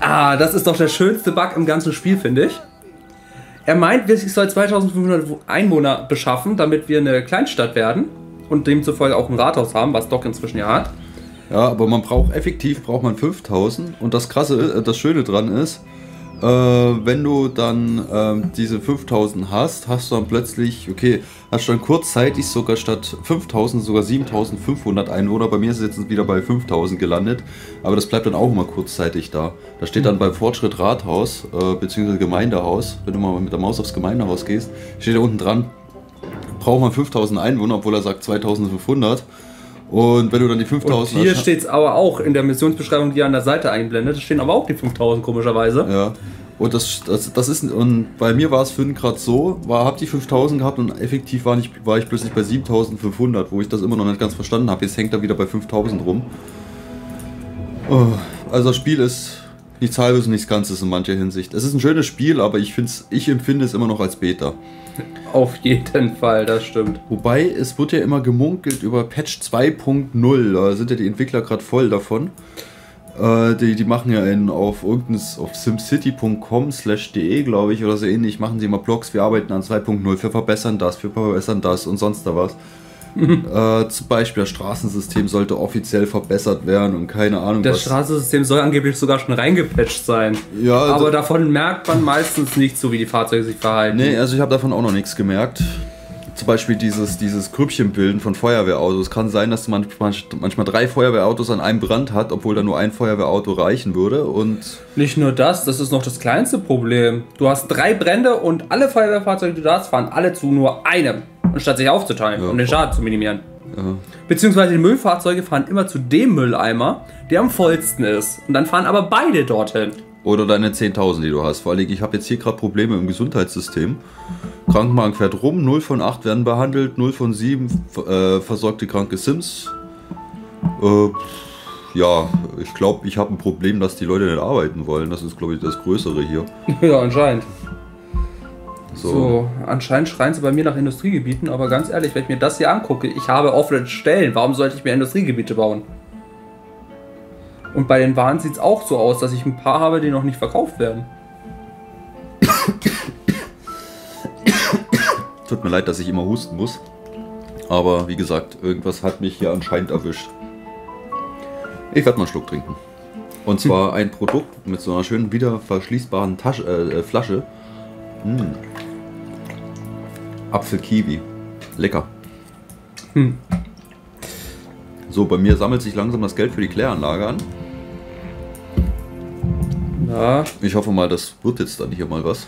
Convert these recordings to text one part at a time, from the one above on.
Ah, das ist doch der schönste Bug im ganzen Spiel, finde ich. Er meint, ich soll 2500 Einwohner beschaffen, damit wir eine Kleinstadt werden und demzufolge auch ein Rathaus haben, was Doc inzwischen ja hat. Ja, aber man braucht effektiv braucht man 5000 und das krasse, äh, das Schöne dran ist, äh, wenn du dann äh, diese 5000 hast, hast du dann plötzlich, okay, hast du dann kurzzeitig sogar statt 5000 sogar 7500 Einwohner. Bei mir ist es jetzt wieder bei 5000 gelandet, aber das bleibt dann auch immer kurzzeitig da. Da steht dann beim Fortschritt Rathaus äh, bzw. Gemeindehaus, wenn du mal mit der Maus aufs Gemeindehaus gehst, steht da unten dran, braucht man 5000 Einwohner, obwohl er sagt 2500. Und wenn du dann die 5000 Und hier steht es aber auch in der Missionsbeschreibung, die an der Seite einblendet, da stehen aber auch die 5000 komischerweise. Ja. Und das, das, das ist, und bei mir war es für gerade so, war, hab die 5000 gehabt und effektiv war, nicht, war ich plötzlich bei 7500, wo ich das immer noch nicht ganz verstanden habe. Jetzt hängt er wieder bei 5000 rum. Oh, also das Spiel ist nichts halbes und nichts Ganzes in mancher Hinsicht. Es ist ein schönes Spiel, aber ich, find's, ich empfinde es immer noch als Beta. Auf jeden Fall, das stimmt. Wobei, es wird ja immer gemunkelt über Patch 2.0. Da sind ja die Entwickler gerade voll davon. Äh, die, die machen ja einen auf auf simcity.com slash de, glaube ich, oder so ähnlich, machen sie immer Blogs, wir arbeiten an 2.0, wir verbessern das, wir verbessern das und sonst da was. äh, zum Beispiel das Straßensystem sollte offiziell verbessert werden und keine Ahnung. Das was. Straßensystem soll angeblich sogar schon reingepatcht sein. Ja, aber davon merkt man meistens nicht so, wie die Fahrzeuge sich verhalten. Nee, also ich habe davon auch noch nichts gemerkt zum Beispiel dieses, dieses Grüppchenbilden von Feuerwehrautos. Es kann sein, dass man manchmal drei Feuerwehrautos an einem Brand hat, obwohl da nur ein Feuerwehrauto reichen würde. Und Nicht nur das, das ist noch das kleinste Problem. Du hast drei Brände und alle Feuerwehrfahrzeuge, die du hast, fahren alle zu nur einem. Anstatt sich aufzuteilen, ja. um den Schaden zu minimieren. Ja. Beziehungsweise die Müllfahrzeuge fahren immer zu dem Mülleimer, der am vollsten ist. Und dann fahren aber beide dorthin. Oder deine 10.000, die du hast. Vor allem, ich habe jetzt hier gerade Probleme im Gesundheitssystem. Krankenwagen fährt rum, 0 von 8 werden behandelt, 0 von 7 äh, versorgt die kranke Sims. Äh, ja, ich glaube, ich habe ein Problem, dass die Leute nicht arbeiten wollen. Das ist, glaube ich, das Größere hier. ja, anscheinend. So. so. anscheinend schreien sie bei mir nach Industriegebieten, aber ganz ehrlich, wenn ich mir das hier angucke, ich habe offene Stellen, warum sollte ich mir Industriegebiete bauen? Und bei den Waren sieht es auch so aus, dass ich ein paar habe, die noch nicht verkauft werden. Tut mir leid, dass ich immer husten muss. Aber wie gesagt, irgendwas hat mich hier anscheinend erwischt. Ich werde mal einen Schluck trinken. Und zwar ein Produkt mit so einer schönen wieder verschließbaren Tasche, äh, Flasche. Mmh. Apfel-Kiwi. Lecker. Hm. So, bei mir sammelt sich langsam das Geld für die Kläranlage an. Ja. Ich hoffe mal, das wird jetzt dann hier mal was.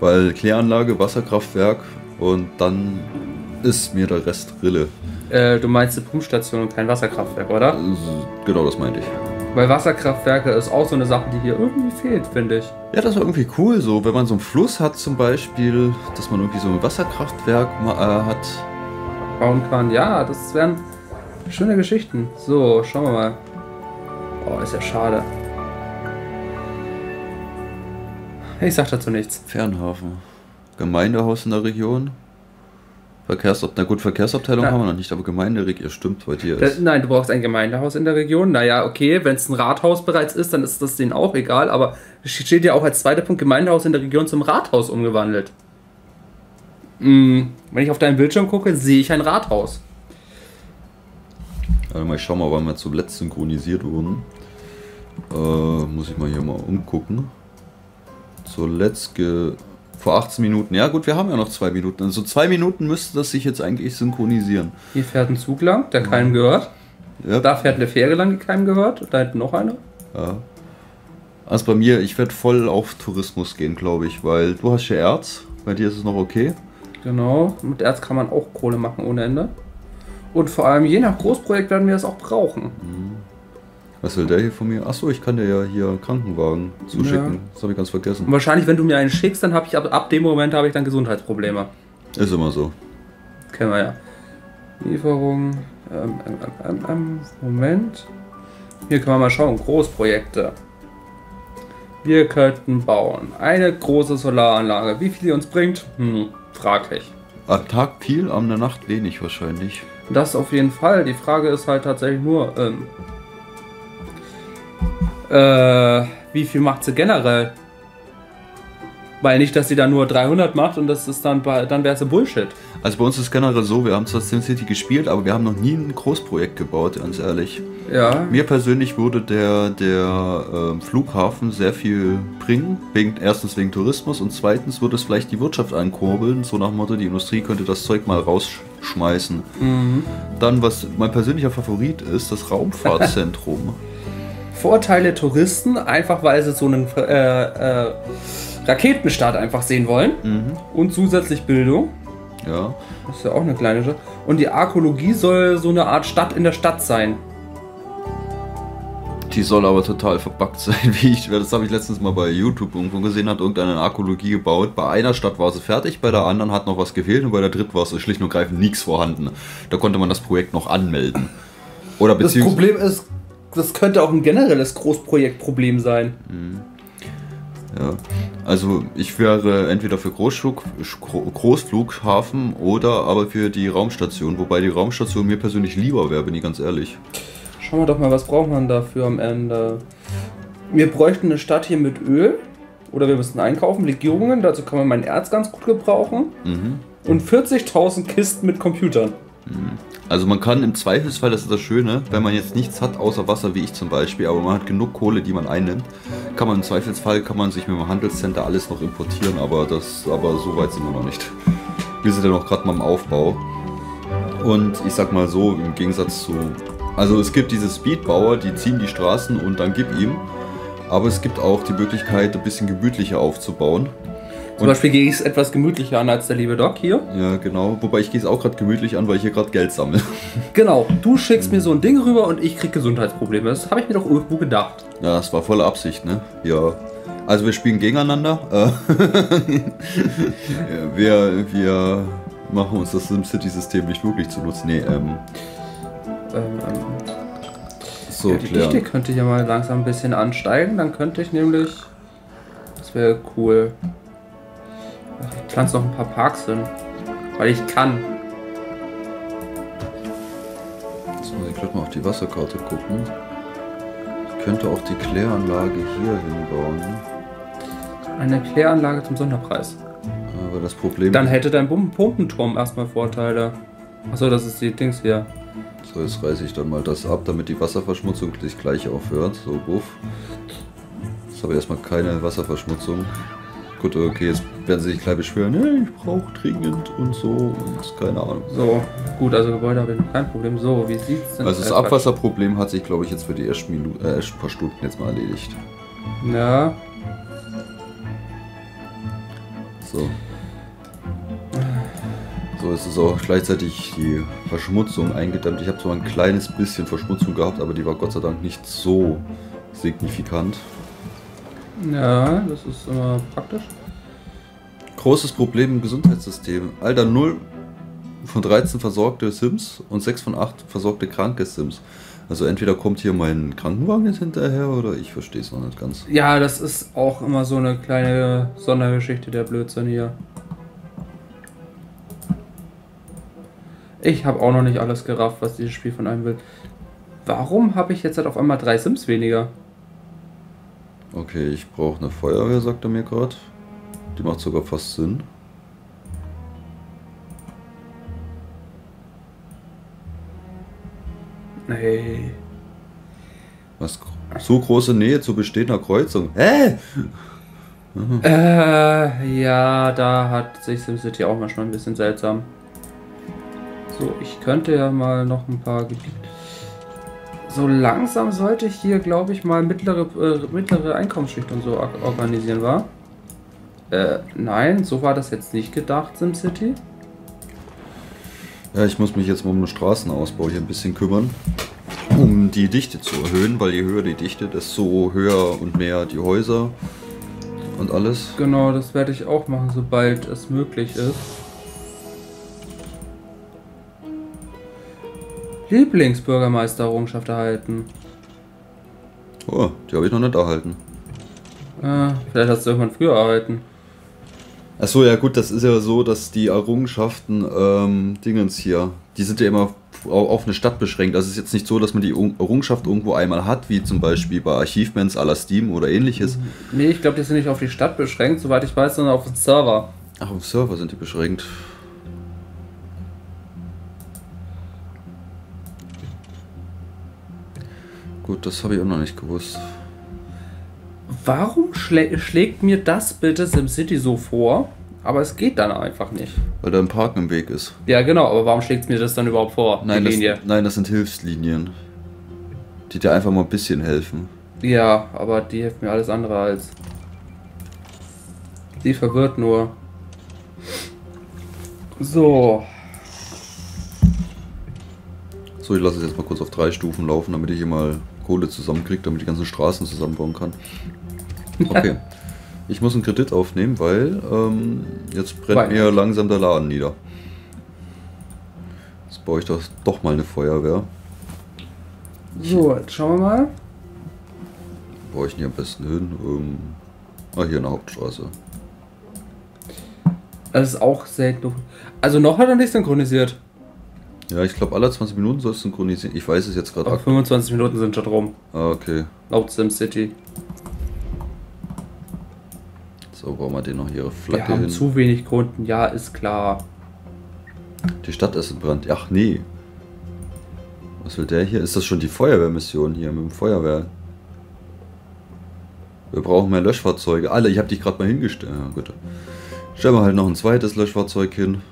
Weil Kläranlage, Wasserkraftwerk und dann ist mir der Rest Rille. Äh, du meinst eine Pumpstation und kein Wasserkraftwerk, oder? Genau, das meinte ich. Weil Wasserkraftwerke ist auch so eine Sache, die hier irgendwie fehlt, finde ich. Ja, das war irgendwie cool so, wenn man so einen Fluss hat zum Beispiel, dass man irgendwie so ein Wasserkraftwerk äh, hat. Bauen kann, ja, das wären schöne Geschichten. So, schauen wir mal. Oh, ist ja schade. Ich sag dazu nichts. Fernhafen. Gemeindehaus in der Region. Verkehrsabteilung. Na gut, Verkehrsabteilung Na, haben wir noch nicht, aber Gemeinderegion stimmt bei dir. Ist. Nein, du brauchst ein Gemeindehaus in der Region. Naja, okay, wenn es ein Rathaus bereits ist, dann ist das denen auch egal, aber es steht ja auch als zweiter Punkt Gemeindehaus in der Region zum Rathaus umgewandelt. Hm, wenn ich auf deinen Bildschirm gucke, sehe ich ein Rathaus. Also mal schauen, wann wir zuletzt synchronisiert wurden. Äh, muss ich mal hier mal umgucken zuletzt ge vor 18 Minuten. Ja gut, wir haben ja noch zwei Minuten. Also zwei Minuten müsste das sich jetzt eigentlich synchronisieren. Hier fährt ein Zug lang, der keinem gehört. Ja. Da fährt eine Fähre lang, die keinem gehört. Da hinten noch eine. Ja. Also bei mir, ich werde voll auf Tourismus gehen, glaube ich, weil du hast ja Erz. Bei dir ist es noch okay. Genau, mit Erz kann man auch Kohle machen ohne Ende. Und vor allem je nach Großprojekt werden wir das auch brauchen. Mhm. Was will der hier von mir? Achso, ich kann dir ja hier einen Krankenwagen zuschicken. Ja. Das habe ich ganz vergessen. Und wahrscheinlich, wenn du mir einen schickst, dann habe ich ab, ab dem Moment habe ich dann Gesundheitsprobleme. Ist immer so. Kennen wir ja. Lieferung. Ähm, ähm, ähm, Moment. Hier können wir mal schauen. Großprojekte. Wir könnten bauen eine große Solaranlage. Wie viel die uns bringt? Hm, fraglich. Am Tag viel, am der Nacht wenig wahrscheinlich. Das auf jeden Fall. Die Frage ist halt tatsächlich nur, ähm, Äh, wie viel macht sie generell? Weil nicht, dass sie da nur 300 macht und das ist dann, dann wäre es Bullshit. Also bei uns ist es generell so, wir haben zwar SimCity gespielt, aber wir haben noch nie ein Großprojekt gebaut, ganz ehrlich. Ja. Mir persönlich würde der, der äh, Flughafen sehr viel bringen. Wegen, erstens wegen Tourismus und zweitens würde es vielleicht die Wirtschaft ankurbeln. So nach dem Motto, die Industrie könnte das Zeug mal rausschmeißen. Mhm. Dann, was mein persönlicher Favorit ist, das Raumfahrtzentrum. Vorteile Touristen, einfach weil sie so einen äh, äh, Raketenstart einfach sehen wollen. Mhm. Und zusätzlich Bildung. Ja. Das ist ja auch eine kleine Stadt. Und die Arkologie soll so eine Art Stadt in der Stadt sein. Die soll aber total verbuggt sein, wie ich, das habe ich letztens mal bei YouTube irgendwo gesehen, hat irgendeine Arkologie gebaut. Bei einer Stadt war sie fertig, bei der anderen hat noch was gefehlt und bei der dritten war es schlicht und greifend nichts vorhanden. Da konnte man das Projekt noch anmelden. Oder das Problem ist, das könnte auch ein generelles Großprojektproblem sein. Mhm. Ja. Also ich wäre entweder für Großflug, Großflughafen oder aber für die Raumstation, wobei die Raumstation mir persönlich lieber wäre, bin ich ganz ehrlich. Schauen wir doch mal, was braucht man dafür am Ende? Wir bräuchten eine Stadt hier mit Öl oder wir müssten einkaufen, Legierungen, dazu kann man mein Erz ganz gut gebrauchen mhm. und 40.000 Kisten mit Computern. Also man kann im Zweifelsfall, das ist das Schöne, wenn man jetzt nichts hat außer Wasser, wie ich zum Beispiel, aber man hat genug Kohle, die man einnimmt, kann man im Zweifelsfall, kann man sich mit dem Handelscenter alles noch importieren, aber das, aber so weit sind wir noch nicht. Wir sind ja noch gerade mal im Aufbau. Und ich sag mal so, im Gegensatz zu, also es gibt diese Speedbauer, die ziehen die Straßen und dann gib ihm. Aber es gibt auch die Möglichkeit, ein bisschen gemütlicher aufzubauen. Zum Beispiel gehe ich es etwas gemütlicher an als der liebe Doc hier. Ja, genau. Wobei ich gehe es auch gerade gemütlich an, weil ich hier gerade Geld sammle. Genau. Du schickst mir so ein Ding rüber und ich krieg Gesundheitsprobleme. Das habe ich mir doch irgendwo gedacht. Ja, das war volle Absicht, ne? Ja. Also wir spielen gegeneinander. wir, wir machen uns das SimCity-System nicht wirklich zunutze. Nee, ähm. ähm, ähm so, ja, die klären. Dichte könnte ich ja mal langsam ein bisschen ansteigen. Dann könnte ich nämlich. Das wäre cool. Ich pflanze noch ein paar Parks hin. Weil ich kann. Jetzt muss ich gleich mal auf die Wasserkarte gucken. Ich könnte auch die Kläranlage hier hinbauen. Eine Kläranlage zum Sonderpreis. Aber das Problem. Dann hätte dein Pumpenturm erstmal Vorteile. Achso, das ist die Dings hier. So, jetzt reiße ich dann mal das ab, damit die Wasserverschmutzung sich gleich aufhört. So, buff. Jetzt habe ich erstmal keine Wasserverschmutzung. Gut, okay, jetzt werden sie sich gleich beschweren, hey, ich brauche dringend und so und keine Ahnung. So, gut, also Gebäude habe ich noch kein Problem. So, wie sieht es denn? Also das Abwasserproblem hat sich, glaube ich, jetzt für die ersten, Minu äh, ersten paar Stunden jetzt mal erledigt. Ja. So. So ist es auch gleichzeitig die Verschmutzung eingedämmt. Ich habe zwar ein kleines bisschen Verschmutzung gehabt, aber die war Gott sei Dank nicht so signifikant. Ja, das ist immer praktisch. Großes Problem im Gesundheitssystem. Alter, 0 von 13 versorgte Sims und 6 von 8 versorgte kranke Sims. Also entweder kommt hier mein Krankenwagen jetzt hinterher oder ich verstehe es noch nicht ganz. Ja, das ist auch immer so eine kleine Sondergeschichte der Blödsinn hier. Ich habe auch noch nicht alles gerafft, was dieses Spiel von einem will. Warum habe ich jetzt halt auf einmal drei Sims weniger? Okay, ich brauche eine Feuerwehr, sagt er mir gerade. Die macht sogar fast Sinn. Nee. Was? So große Nähe zu bestehender Kreuzung. Hä? Äh, ja, da hat sich SimCity auch manchmal ein bisschen seltsam. So, ich könnte ja mal noch ein paar Gebiete so langsam sollte ich hier, glaube ich, mal mittlere, äh, mittlere Einkommensschicht und so organisieren, war? Äh, nein, so war das jetzt nicht gedacht, SimCity. Ja, ich muss mich jetzt mal um den Straßenausbau hier ein bisschen kümmern, um die Dichte zu erhöhen, weil je höher die Dichte, desto höher und mehr die Häuser und alles. Genau, das werde ich auch machen, sobald es möglich ist. Lieblingsbürgermeistererrungenschaft erhalten. Oh, die habe ich noch nicht erhalten. Ah, vielleicht hast du irgendwann früher erhalten. Achso, ja gut, das ist ja so, dass die Errungenschaften, ähm, Dingens hier, die sind ja immer auf, eine Stadt beschränkt. Also es ist jetzt nicht so, dass man die Errungenschaft irgendwo einmal hat, wie zum Beispiel bei Achievements à la Steam oder ähnliches. Nee, ich glaube, die sind nicht auf die Stadt beschränkt, soweit ich weiß, sondern auf den Server. Ach, auf den Server sind die beschränkt. Gut, das habe ich auch noch nicht gewusst. Warum schlä schlägt mir das bitte SimCity so vor? Aber es geht dann einfach nicht. Weil da ein Park im Weg ist. Ja, genau, aber warum schlägt es mir das dann überhaupt vor? Nein das, nein, das sind Hilfslinien. Die dir einfach mal ein bisschen helfen. Ja, aber die helfen mir alles andere als. Die verwirrt nur. So. So, ich lasse es jetzt mal kurz auf drei Stufen laufen, damit ich hier mal Kohle zusammenkriege, damit ich die ganzen Straßen zusammenbauen kann. Okay. Ich muss einen Kredit aufnehmen, weil ähm, jetzt brennt weil mir langsam der Laden nieder. Jetzt baue ich doch, doch mal eine Feuerwehr. So, jetzt schauen wir mal. Wo baue ich denn hier am besten hin? Ähm, ah, hier in der Hauptstraße. Das ist auch selten. Also noch hat er nicht synchronisiert. Ja, ich glaube, alle 20 Minuten soll es synchronisieren. Ich weiß es jetzt gerade. 25 Minuten sind schon rum. Ah, okay. Laut SimCity. So, bauen wir den noch hier Flagge Wir haben hin. zu wenig Kunden, ja, ist klar. Die Stadt ist in Brand. Ach nee. Was will der hier? Ist das schon die Feuerwehrmission hier mit dem Feuerwehr? Wir brauchen mehr Löschfahrzeuge. Alle, ich habe dich gerade mal hingestellt. Ja, gut. Stellen wir halt noch ein zweites Löschfahrzeug hin.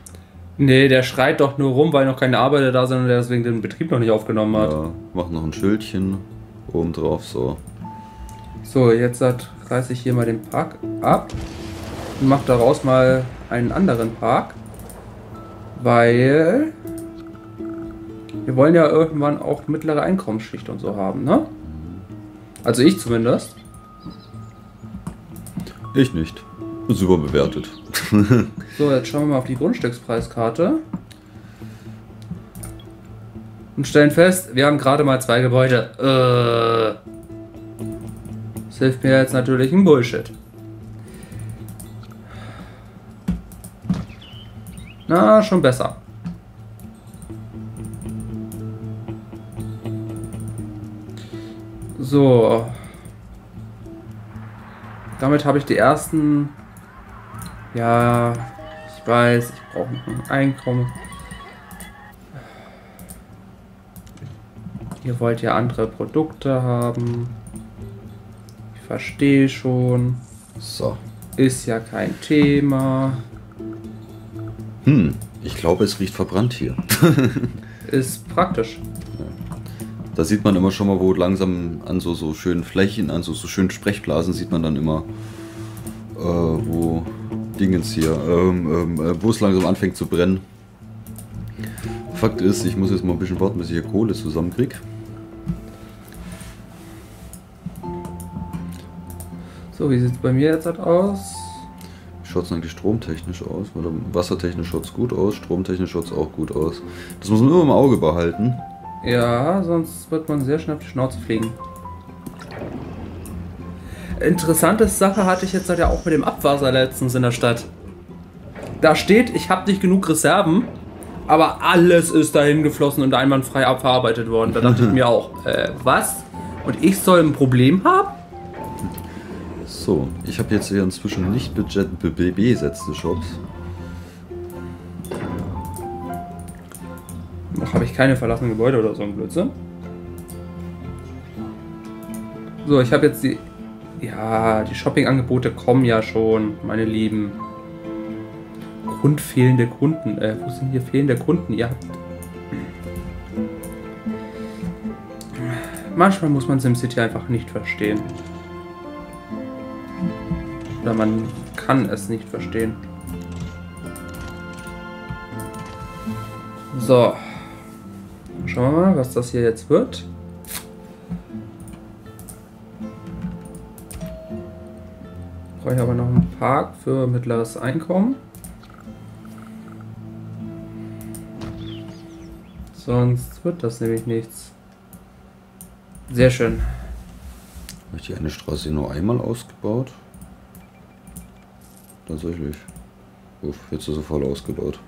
Nee, der schreit doch nur rum, weil noch keine Arbeiter da sind und der deswegen den Betrieb noch nicht aufgenommen hat. Ja, mach noch ein Schildchen oben drauf, so. So, jetzt reiße ich hier mal den Park ab und mache daraus mal einen anderen Park, weil wir wollen ja irgendwann auch mittlere Einkommensschicht und so haben, ne? Also ich zumindest. Ich nicht. Super bewertet. so, jetzt schauen wir mal auf die Grundstückspreiskarte. Und stellen fest, wir haben gerade mal zwei Gebäude. Äh. Das hilft mir jetzt natürlich ein Bullshit. Na, schon besser. So. Damit habe ich die ersten ja, ich weiß, ich brauche ein Einkommen. Ihr wollt ja andere Produkte haben. Ich verstehe schon. So. Ist ja kein Thema. Hm, ich glaube, es riecht verbrannt hier. Ist praktisch. Da sieht man immer schon mal, wo langsam an so, so schönen Flächen, an so, so schönen Sprechblasen sieht man dann immer, äh, wo Dingens hier, ähm, ähm, äh, wo es langsam anfängt zu brennen. Fakt ist, ich muss jetzt mal ein bisschen warten, bis ich hier Kohle zusammenkriege. So, wie sieht es bei mir jetzt halt aus? Schaut es eigentlich stromtechnisch aus? Oder wassertechnisch schaut es gut aus, stromtechnisch schaut es auch gut aus. Das muss man immer im Auge behalten. Ja, sonst wird man sehr schnell auf die Schnauze fliegen. Interessante Sache hatte ich jetzt halt ja auch mit dem Abwasser letztens in der Stadt. Da steht, ich habe nicht genug Reserven, aber alles ist dahin geflossen und einwandfrei abverarbeitet worden. Da dachte ich mir auch, äh, was? Und ich soll ein Problem haben? So, ich habe jetzt hier inzwischen nicht besetzte Shops. Noch habe ich keine verlassenen Gebäude oder so ein Blödsinn. So, ich habe jetzt die ja, die Shopping-Angebote kommen ja schon, meine Lieben. Grundfehlende Kunden. Äh, wo sind hier fehlende Kunden? Ihr habt. Manchmal muss man SimCity einfach nicht verstehen. Oder man kann es nicht verstehen. So. Schauen wir mal, was das hier jetzt wird. Brauche ich aber noch einen Park für mittleres Einkommen. Sonst wird das nämlich nichts. Sehr schön. Habe ich die eine Straße nur einmal ausgebaut? Tatsächlich. Uff, jetzt ist sie voll ausgebaut.